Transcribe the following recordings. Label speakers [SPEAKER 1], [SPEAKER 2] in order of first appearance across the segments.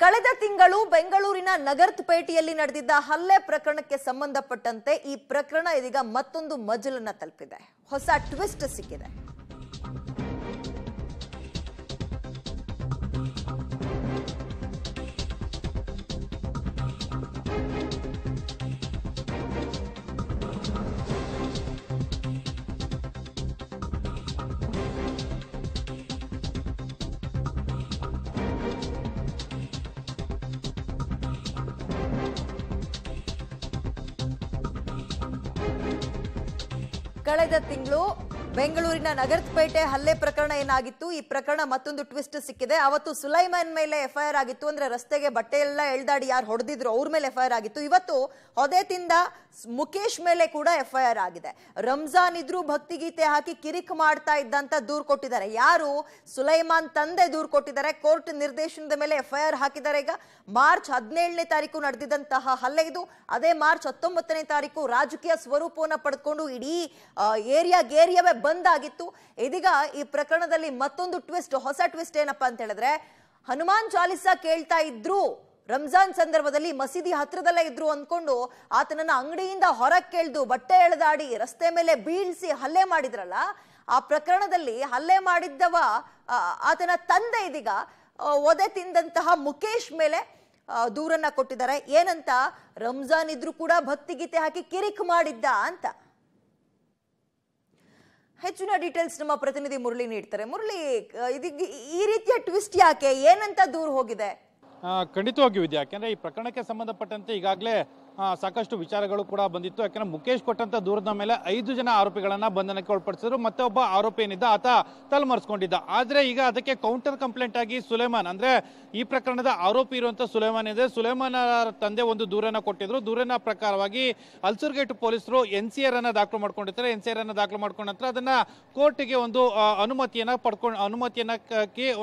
[SPEAKER 1] ಕಳೆದ ತಿಂಗಳು ಬೆಂಗಳೂರಿನ ನಗರ್ತಪೇಟೆಯಲ್ಲಿ ನಡೆದಿದ್ದ ಹಲ್ಲೆ ಪ್ರಕರಣಕ್ಕೆ ಸಂಬಂಧಪಟ್ಟಂತೆ ಈ ಪ್ರಕರಣ ಇದೀಗ ಮತ್ತೊಂದು ಮಜಲನ್ನ ತಲುಪಿದೆ. ಹೊಸ ಟ್ವಿಸ್ಟ್ ಸಿಕ್ಕಿದೆ. ಕಳೆದ ತಿಂಗಳು ಬೆಂಗಳೂರಿನ ನಗರಪೇಟೆ ಹಲ್ಲೆ ಪ್ರಕರಣ ಏನಾಗಿತ್ತು? ಈ ಪ್ರಕರಣ ಮತ್ತೊಂದು ಟ್ವಿಸ್ಟ್ ಸಿಕ್ಕಿದೆ. ಅವತ್ತು ಸುಲೈಮಾನ್ ಮೇಲೆ ಎಫ್ಐಆರ್ ಆಗಿತ್ತು. ಅಂದ್ರೆ ರಸ್ತೆಗೆ ಬಟ್ಟೆ ಎಲ್ಲ ಎಳ್ದಾಡಿ ಯಾರು ಹೊಡೆದಿದ್ರು, ಅವ್ರ ಮೇಲೆ ಎಫ್ಐಆರ್ ಆಗಿತ್ತು. ಇವತ್ತು ಅದೇ ತಿಂದ ಸ್- ಮುಖೇಶ್ ಮೇಲೆ ಕೂಡ ಎಫ್ಐಆರ್ ಆಗಿದೆ. ರಂಜಾನ್ ಇದ್ರೂ ಭಕ್ತಿಗೀತೆ ಹಾಕಿ ಕಿರಿಕ್ ಮಾಡ್ತಾ ಇದ್ದಂತ ದೂರು ಕೊಟ್ಟಿದ್ದಾರೆ. ಯಾರು? ಸುಲೈಮಾನ್ ತಂದೆ ದೂರು ಕೊಟ್ಟಿದ್ದಾರೆ. ಕೋರ್ಟ್ ನಿರ್ದೇಶನದ ಮೇಲೆ ಎಫ್ಐಆರ್ ಹಾಕಿದ್ದಾರೆ. ಈಗ ಮಾರ್ಚ್ ಹದಿನೇಳನೇ ತಾರೀಕು ನಡೆದಿದ್ದಂತಹ ಹಲ್ಲೆ ಇದು. ಅದೇ ಮಾರ್ಚ್ ಹತ್ತೊಂಬತ್ತನೇ ತಾರೀಕು ರಾಜಕೀಯ ಸ್ವರೂಪವನ್ನು ಪಡೆದುಕೊಂಡು ಇಡೀ ಏರಿಯಾ ಏರಿಯಾವೇ ಬಂದ್ ಆಗಿತ್ತು ಇದೀಗ ಈ ಪ್ರಕರಣದಲ್ಲಿ ಮತ್ತೊಂದು ಟ್ವಿಸ್ಟ್, ಹೊಸ ಟ್ವಿಸ್ಟ್ ಏನಪ್ಪಾ ಅಂತ ಹೇಳಿದ್ರೆ, ಹನುಮಾನ್ ಚಾಲಿಸಾ ಕೇಳ್ತಾ ಇದ್ರು, ರಂಜಾನ್ ಸಂದರ್ಭದಲ್ಲಿ ಮಸೀದಿ ಹತ್ರದಲ್ಲೇ ಇದ್ರು ಅಂದ್ಕೊಂಡು ಆತನನ್ನ ಅಂಗಡಿಯಿಂದ ಹೊರಗೆ ಕೇಳ್ದು ಬಟ್ಟೆ ಎಳೆದಾಡಿ ರಸ್ತೆ ಮೇಲೆ ಬೀಳ್ಸಿ ಹಲ್ಲೆ ಮಾಡಿದ್ರಲ್ಲ, ಆ ಪ್ರಕರಣದಲ್ಲಿ ಹಲ್ಲೆ ಮಾಡಿದ್ದವ ಆತನ ತಂದೆ ಇದೀಗ ಒದೆ ತಿಂದಂತಹ ಮುಖೇಶ್ ಮೇಲೆ ದೂರನ್ನ ಕೊಟ್ಟಿದ್ದಾರೆ. ಏನಂತ? ರಂಜಾನ್ ಇದ್ರೂ ಕೂಡ ಭಕ್ತಿಗೀತೆ ಹಾಕಿ ಕಿರಿಕ್ ಮಾಡಿದ್ದ ಅಂತ. ಹೆಚ್ಚಿನ ಡೀಟೇಲ್ಸ್ ನಮ್ಮ ಪ್ರತಿನಿಧಿ ಮುರಳಿ ನೀಡ್ತಾರೆ. ಮುರಳಿ ಇದೀಗ ಈ ರೀತಿಯ ಟ್ವಿಸ್ಟ್ ಯಾಕೆ? ಏನಂತ ದೂರ ಹೋಗಿದೆ?
[SPEAKER 2] ಖಂಡಿತವಾಗಿಯೂ ಇದೆ ಯಾಕೆಂದ್ರೆ ಈ ಪ್ರಕರಣಕ್ಕೆ ಸಂಬಂಧಪಟ್ಟಂತೆ ಈಗಾಗಲೇ ಸಾಕಷ್ಟು ವಿಚಾರಗಳು ಕೂಡ ಬಂದಿತ್ತು. ಯಾಕಂದ್ರೆ ಮುಖೇಶ್ ಕೊಟ್ಟಂತ ದೂರದ ಮೇಲೆ ಐದು ಜನ ಆರೋಪಿಗಳನ್ನ ಬಂಧನಕ್ಕೆ ಒಳಪಡಿಸಿದ್ರು. ಮತ್ತೆ ಒಬ್ಬ ಆರೋಪಿ ಏನಿದ್ದ, ಆತ ತಲೆಮರೆಸ್ಕೊಂಡಿದ್ದ. ಆದ್ರೆ ಈಗ ಅದಕ್ಕೆ ಕೌಂಟರ್ ಕಂಪ್ಲೇಂಟ್ ಆಗಿ ಸುಲೇಮಾನ್, ಅಂದ್ರೆ ಈ ಪ್ರಕರಣದ ಆರೋಪಿ ಇರುವಂತ ಸುಲೇಮಾನ್ ಇದೆ. ಸುಲೇಮಾನ್ ತಂದೆ ಒಂದು ದೂರನ್ನ ಕೊಟ್ಟಿದ್ರು. ದೂರನ ಪ್ರಕಾರವಾಗಿ ಅಲ್ಸೂರ್ಗೇಟ್ ಪೊಲೀಸರು ಎನ್ ಸಿ ಆರ್ ಅನ್ನ ದಾಖಲು ಮಾಡ್ಕೊಂಡಿರ್ತಾರೆ. ಎನ್ ಸಿ ಆರ್ ಅನ್ನ ದಾಖಲು ಮಾಡ್ಕೊಂಡ ನಂತರ ಅದನ್ನ ಕೋರ್ಟ್ಗೆ ಒಂದು ಅನುಮತಿಯನ್ನ ಪಡ್ಕೊಂಡು, ಅನುಮತಿಯನ್ನ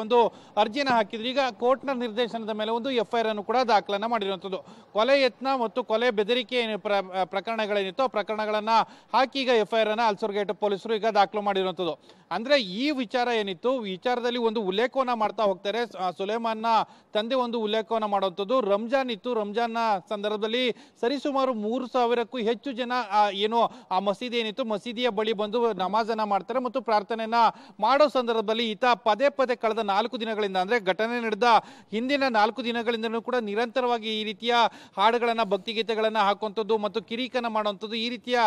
[SPEAKER 2] ಒಂದು ಅರ್ಜಿಯನ್ನ ಹಾಕಿದ್ರು. ಈಗ ಕೋರ್ಟ್ನ ನಿರ್ದೇಶನದ ಮೇಲೆ ಒಂದು ಎಫ್ ಐ ಆರ್ ಅನ್ನು ಕೂಡ ದಾಖಲನ್ನ ಮಾಡಿರುವಂತದ್ದು. ಕೊಲೆ ಯತ್ನ ಮತ್ತು ಕೊಲೆ ಬೆದರಿಕೆ ಏನು ಪ್ರ- ಪ್ರಕರಣಗಳೇನಿತ್ತು ಆ ಪ್ರಕರಣಗಳನ್ನ ಹಾಕಿ ಈಗ ಎಫ್ ಐ ಆರ್ ಅನ್ನ ಅಲ್ಸೂರ್ಗೇಟ್ ಪೊಲೀಸರು ಈಗ ದಾಖಲು ಮಾಡಿರುವಂಥದ್ದು. ಅಂದ್ರೆ ಈ ವಿಚಾರ ಏನಿತ್ತು? ವಿಚಾರದಲ್ಲಿ ಒಂದು ಉಲ್ಲೇಖವನ್ನ ಮಾಡ್ತಾ ಹೋಗ್ತಾರೆ. ಸುಲೇಮಾನ್ ಸುಲೇಮಾನ್ನ ತಂದೆ ಒಂದು ಉಲ್ಲೇಖವನ್ನ ಮಾಡುವಂಥದ್ದು. ರಂಜಾನ್ ಇತ್ತು. ರಂಜಾನ್ನ ಸಂದರ್ಭದಲ್ಲಿ ಸರಿಸುಮಾರು ಮೂರು ಸಾವಿರಕ್ಕೂ ಹೆಚ್ಚು ಜನ ಏನು, ಆ ಮಸೀದಿ ಏನಿತ್ತು, ಮಸೀದಿಯ ಬಳಿ ಬಂದು ನಮಾಜನ್ನ ಮಾಡ್ತಾರೆ ಮತ್ತು ಪ್ರಾರ್ಥನೆಯನ್ನ ಮಾಡೋ ಸಂದರ್ಭದಲ್ಲಿ ಈತ ಪದೇ ಪದೇ ಕಳೆದ ನಾಲ್ಕು ದಿನಗಳಿಂದ, ಅಂದ್ರೆ ಘಟನೆ ನಡೆದ ಹಿಂದಿನ ನಾಲ್ಕು ದಿನಗಳಿಂದಲೂ ಕೂಡ ನಿರಂತರವಾಗಿ ಈ ರೀತಿಯ ಹಾಡುಗಳನ್ನ ಭಕ್ತಿಗೀತೆಗಳನ್ನ ಹಾಕುವಂಥದ್ದು ಮತ್ತು ಕಿರಿಕನ ಮಾಡುವಂಥದ್ದು ಈ ರೀತಿಯ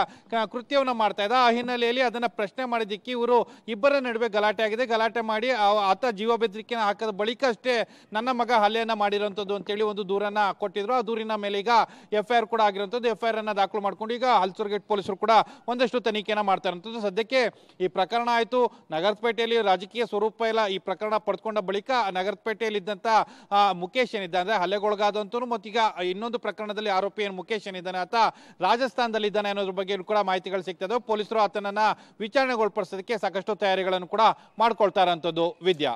[SPEAKER 2] ಕೃತ್ಯವನ್ನು ಮಾಡ್ತಾ ಇದ್ದ ಆ ಹಿನ್ನೆಲೆಯಲ್ಲಿ ಅದನ್ನು ಪ್ರಶ್ನೆ ಮಾಡಿದ್ದಕ್ಕೆ ಇವರು ಇಬ್ಬರ ನಡುವೆ ಗಲಾಟೆ ಆಗಿದೆ. ಗಲಾಟೆ ಮಾಡಿ ಆತ ಜೀವ ಬೆದರಿಕೆನ ಹಾಕದ ಬಳಿಕ ಅಷ್ಟೇ ನನ್ನ ಮಗ ಹಲ್ಲೆಯನ್ನು ಮಾಡಿರುವಂಥದ್ದು ಅಂತೇಳಿ ಒಂದು ದೂರನ್ನು ಕೊಟ್ಟಿದ್ರು. ಆ ದೂರಿನ ಮೇಲೆ ಈಗ ಎಫ್ ಐ ಆರ್ ಕೂಡ ಆಗಿರುವಂಥದ್ದು. ಎಫ್ ಐ ಆರ್ ಅನ್ನು ದಾಖಲು ಮಾಡ್ಕೊಂಡು ಈಗ ಹಲ್ಸೂರ್ಗೇಟ್ ಪೊಲೀಸರು ಕೂಡ ಒಂದಷ್ಟು ತನಿಖೆಯನ್ನು ಮಾಡ್ತಾ ಇರುವಂಥದ್ದು. ಸದ್ಯಕ್ಕೆ ಈ ಪ್ರಕರಣ ಆಯಿತು. ನಗರಪೇಟೆಯಲ್ಲಿ ರಾಜಕೀಯ ಸ್ವರೂಪ ಇಲ್ಲ ಈ ಪ್ರಕರಣ ಪಡೆದುಕೊಂಡ ಬಳಿಕ ನಗರಪೇಟೆಯಲ್ಲಿ ಇದ್ದಂತ ಆ, ಮುಖೇಶ್ ಏನಿದ್ದ ಅಂದ್ರೆ ಹಲ್ಲೆಗೊಳಗಾದಂತನು ಮತ್ತೀಗ ಇನ್ನೊಂದು ಪ್ರಕರಣದಲ್ಲಿ ಆರೋಪಿ ಏನು ಮುಖೇಶ್ ಏನಿದ್ದಾನೆ ಆತ ರಾಜಸ್ಥಾನದಲ್ಲಿ ಇದ್ದಾನೆ ಅನ್ನೋದ್ರ ಬಗ್ಗೆ ಕೂಡ ಮಾಹಿತಿಗಳು ಸಿಗ್ತದೆ ಪೊಲೀಸರು ಆತನನ್ನ ವಿಚಾರಣೆಗೊಳಪಡಿಸೋದಕ್ಕೆ ಸಾಕಷ್ಟು ತಯಾರಿಗಳನ್ನು ಕೂಡ ಮಾಡ್ಕೊಳ್ತಾರಂಥದ್ದು ವಿದ್ಯಾ.